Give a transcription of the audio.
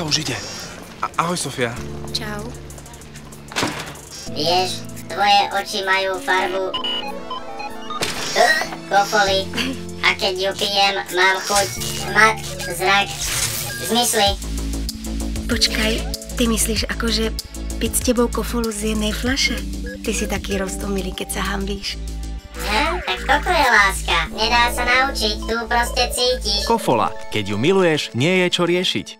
Zdenka už ide. A ahoj, Sofia. Čau. Vieš, tvoje oči majú farbu... Uh, kofoly. A keď ju pijem, mám chuť mat, zrak zmysly. Počkaj, ty myslíš akože piť s tebou kofolu z jednej flaše? Ty si taký roztomilý, keď sa hambíš. Ha, tak toto je láska. Nedá sa naučiť, tu proste cítiš. Kofola. Keď ju miluješ, nie je čo riešiť.